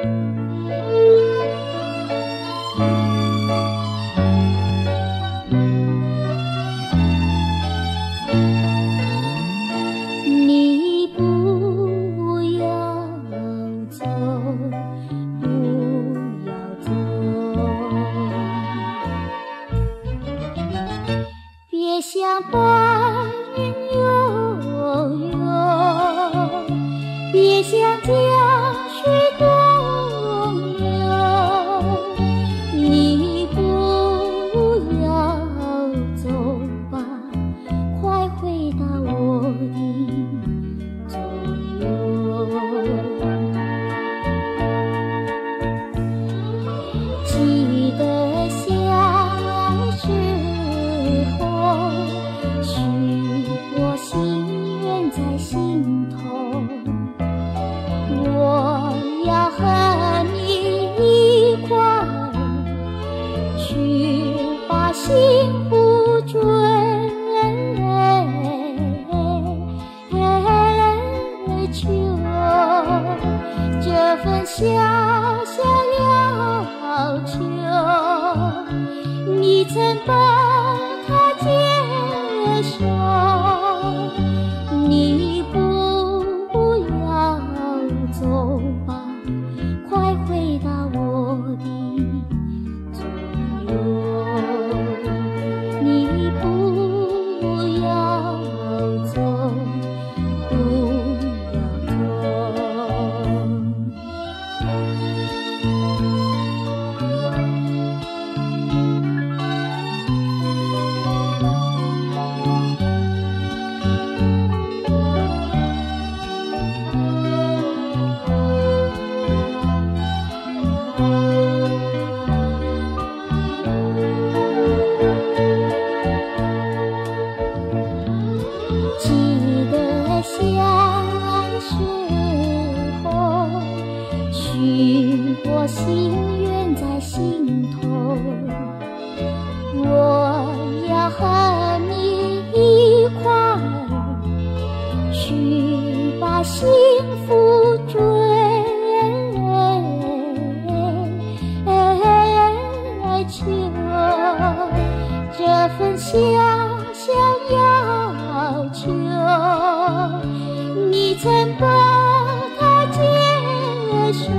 你不要走，不要走，别想在心头。我要和你一块儿去把幸福追。求这份小小要求，你曾把它接受。Música 心愿在心头。我要和你一块儿去把幸福追。求这份小小要求，你曾把它接受。